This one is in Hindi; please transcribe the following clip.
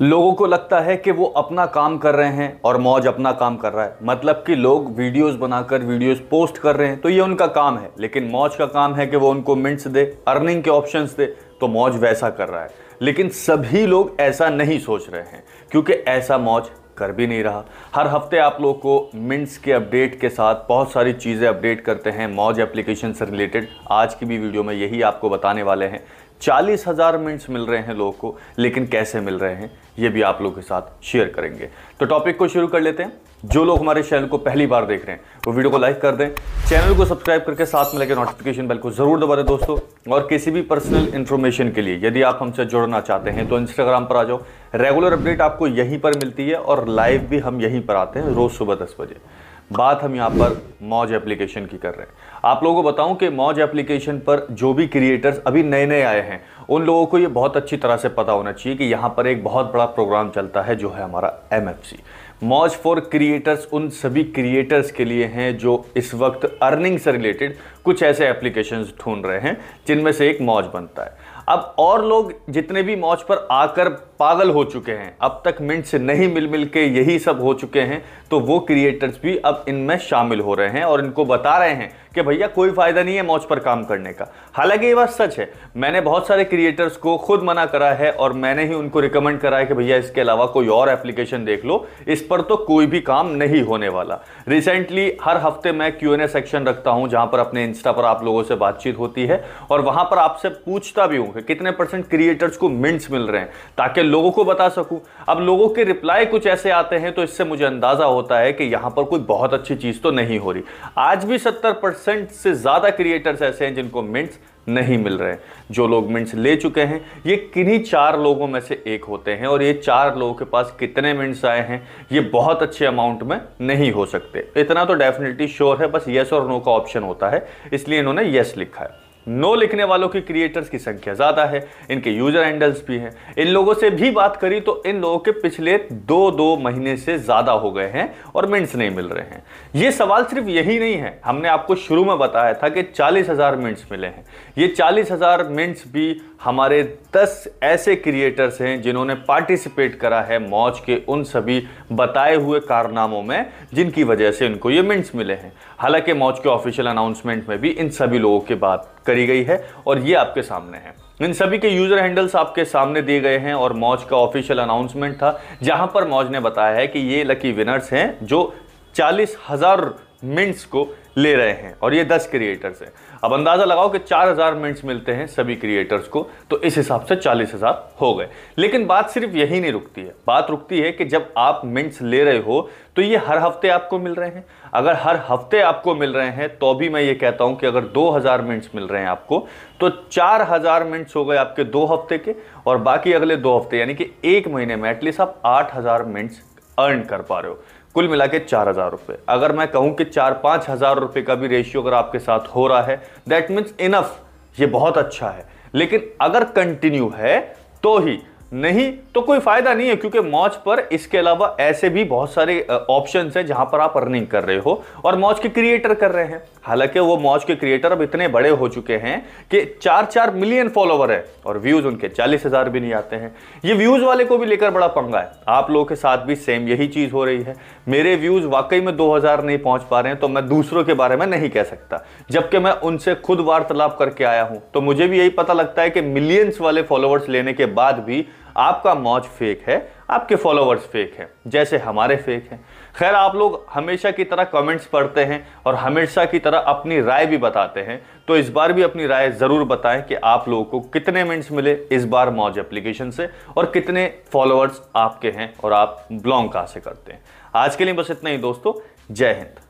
लोगों को लगता है कि वो अपना काम कर रहे हैं और मौज अपना काम कर रहा है। मतलब कि लोग वीडियोस बनाकर, वीडियोस पोस्ट कर रहे हैं तो ये उनका काम है। लेकिन मौज का काम है कि वो उनको मिंट्स दे, अर्निंग के ऑप्शंस दे तो मौज वैसा कर रहा है। लेकिन सभी लोग ऐसा नहीं सोच रहे हैं, क्योंकि ऐसा मौज कर भी नहीं रहा। हर हफ़्ते आप लोग को मिंट्स के अपडेट के साथ बहुत सारी चीज़ें अपडेट करते हैं, मौज एप्लीकेशन से रिलेटेड। आज की भी वीडियो में यही आपको बताने वाले हैं चालीस हज़ार मिनट्स मिल रहे हैं लोगों को, लेकिन कैसे मिल रहे हैं, ये भी आप लोगों के साथ शेयर करेंगे। तो टॉपिक को शुरू कर लेते हैं। जो लोग हमारे चैनल को पहली बार देख रहे हैं, वो वीडियो को लाइक कर दें। चैनल को सब्सक्राइब करके साथ में लगे नोटिफिकेशन बेल को ज़रूर दबा दें दोस्तों। और किसी भी पर्सनल इन्फॉर्मेशन के लिए, यदि आप हमसे जुड़ना चाहते हैं तो इंस्टाग्राम पर आ जाओ। रेगुलर अपडेट आपको यहीं पर मिलती है और लाइव भी हम यहीं पर आते हैं, रोज सुबह दस बजे। बात हम यहाँ पर मौज एप्लीकेशन की कर रहे हैं। आप लोगों को बताऊँ कि मौज एप्लीकेशन पर जो भी क्रिएटर्स अभी नए नए आए हैं, उन लोगों को ये बहुत अच्छी तरह से पता होना चाहिए कि यहाँ पर एक बहुत बड़ा प्रोग्राम चलता है जो है हमारा एमएफसी मौज फॉर क्रिएटर्स उन सभी क्रिएटर्स के लिए हैं जो इस वक्त अर्निंग से रिलेटेड कुछ ऐसे एप्लीकेशन ढूंढ रहे हैं, जिनमें से एक मौज बनता है। अब और लोग जितने भी मौज पर आकर पागल हो चुके हैं, अब तक मिंट से नहीं मिल मिल के यही सब हो चुके हैं तो वो क्रिएटर्स भी अब इनमें शामिल हो रहे हैं और इनको बता रहे हैं कि भैया कोई फ़ायदा नहीं है मौज पर काम करने का। हालाँकि ये बात सच है, मैंने बहुत सारे क्रिएटर्स को खुद मना करा है और मैंने ही उनको रिकमेंड करा है कि भैया इसके अलावा कोई और एप्लीकेशन देख लो, इस पर तो कोई भी काम नहीं होने वाला। रिसेंटली हर हफ़्ते मैं क्यू एन ए सेक्शन रखता हूँ, जहाँ पर अपने इंस्टा पर आप लोगों से बातचीत होती है और वहाँ पर आपसे पूछता भी हूँ कि कितने परसेंट क्रिएटर्स को मिंट्स मिल रहे हैं? ताकि लोगों को बता सकूँ। अब लोगों के रिप्लाई कुछ ऐसे आते हैं तो इससे मुझे अंदाज़ा होता है कि यहाँ पर कोई बहुत अच्छी चीज़ तो नहीं हो रही। आज भी सत्तर परसेंट से ज़्यादा क्रिएटर्स ऐसे हैं जिनको मिंट्स नहीं मिल रहे जो लोग मिंट्स ले चुके हैं, ये किन्हीं चार लोगों में से एक होते हैं और ये चार लोगों के पास कितने मिंट्स आए हैं, ये बहुत अच्छे अमाउंट में नहीं हो सकते। इतना तो डेफिनेटली श्योर है, बस यस और नो का ऑप्शन होता है, इसलिए इन्होंने यस लिखा है। नो लिखने वालों की क्रिएटर्स की संख्या ज़्यादा है, इनके यूज़र हैंडल्स भी हैं। इन लोगों से भी बात करी तो इन लोगों के पिछले दो दो महीने से ज़्यादा हो गए हैं और मिनट्स नहीं मिल रहे हैं। ये सवाल सिर्फ़ यही नहीं है। हमने आपको शुरू में बताया था कि चालीस हज़ार मिनट्स मिले हैं। ये चालीस हज़ार मिनट्स भी हमारे दस ऐसे क्रिएटर्स हैं जिन्होंने पार्टिसिपेट करा है मौज के उन सभी बताए हुए कारनामों में, जिनकी वजह से इनको ये मिनट्स मिले हैं। हालाँकि मौज के ऑफिशियल अनाउंसमेंट में भी इन सभी लोगों की बात करी गई है और ये आपके सामने है। इन सभी के यूज़र हैंडल्स आपके सामने दिए गए हैं और मौज का ऑफिशियल अनाउंसमेंट था, जहाँ पर मौज ने बताया है कि ये लकी विनर्स हैं जो चालीस हज़ार मिनट्स को ले रहे हैं और ये दस क्रिएटर्स हैं। अब अंदाज़ा लगाओ कि चार हज़ार मिनट्स मिलते हैं सभी क्रिएटर्स को तो इस हिसाब से चालीस हज़ार हो गए। लेकिन बात सिर्फ़ यही नहीं रुकती है। बात रुकती है कि जब आप मिनट्स ले रहे हो तो ये हर हफ़्ते आपको मिल रहे हैं। अगर हर हफ़्ते आपको मिल रहे हैं तो भी मैं ये कहता हूँ कि अगर दो हज़ार मिनट्स मिल रहे हैं आपको तो चार हज़ार मिनट्स हो गए आपके दो हफ़्ते के और बाकी अगले दो हफ़्ते, यानी कि एक महीने में एटलीस्ट आप आठ हज़ार मिनट्स अर्न कर पा रहे हो। कुल मिला के चार हज़ार रुपए। अगर मैं कहूँ कि चार पाँच हज़ार रुपए का भी रेशियो अगर आपके साथ हो रहा है दैट मीन्स इनफ ये बहुत अच्छा है। लेकिन अगर कंटिन्यू है तो ही नहीं तो कोई फ़ायदा नहीं है, क्योंकि मौज पर इसके अलावा ऐसे भी बहुत सारे ऑप्शंस हैं जहाँ पर आप अर्निंग कर रहे हो और मौज के क्रिएटर कर रहे हैं। हालाँकि वो मौज के क्रिएटर अब इतने बड़े हो चुके हैं कि चार चार मिलियन फॉलोवर है और व्यूज़ उनके चालीस हज़ार भी नहीं आते हैं। ये व्यूज़ वाले को भी लेकर बड़ा पंगा है। आप लोगों के साथ भी सेम यही चीज़ हो रही है। मेरे व्यूज़ वाकई में दो हज़ार नहीं पहुँच पा रहे हैं तो मैं दूसरों के बारे में नहीं कह सकता। जबकि मैं उनसे खुद वार्तालाप करके आया हूँ तो मुझे भी यही पता लगता है कि मिलियंस वाले फॉलोवर्स लेने के बाद भी आपका मौज फेक है, आपके फॉलोवर्स फेक है, जैसे हमारे फेक हैं। खैर, आप लोग हमेशा की तरह कमेंट्स पढ़ते हैं और हमेशा की तरह अपनी राय भी बताते हैं तो इस बार भी अपनी राय ज़रूर बताएँ कि आप लोगों को कितने मिनट्स मिले इस बार मौज एप्लीकेशन से और कितने फॉलोअर्स आपके हैं और आप ब्लॉन्ग कहाँ से करते हैं। आज के लिए बस इतना ही दोस्तों, जय हिंद।